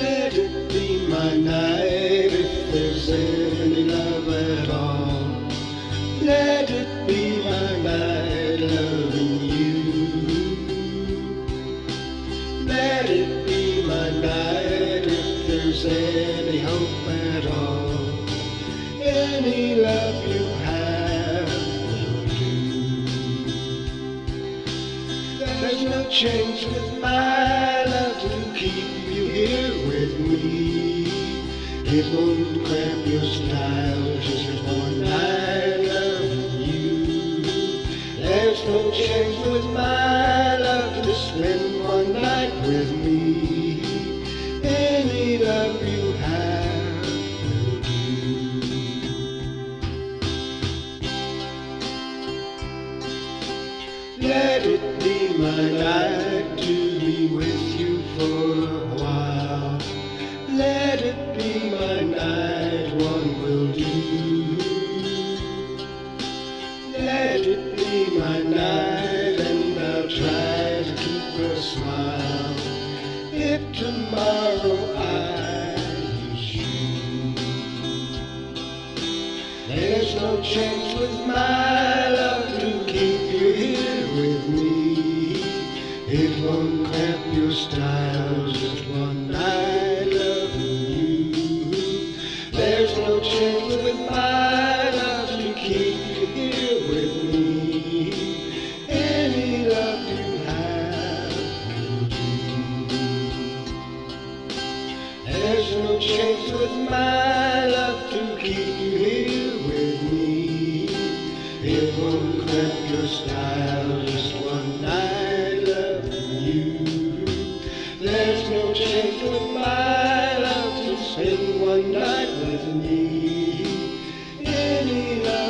Let it be my night if there's any love at all. Let it be my night loving you. Let it be my night if there's any hope at all. Any love you have will do. There's no change with my love to keep me. It won't cramp your style, just one night loving you. There's no change with my love to spend one night with me. Any love you have will do. Let it be my night to one will do. Let it be my night, and I'll try to keep a smile. If tomorrow I lose you, there's no change with my love to keep you here with me. It won't cramp your style, just one night Change with my love to keep you here with me. It won't cramp your style, just one night loving you. There's no change with my love to spend one night with me. Any love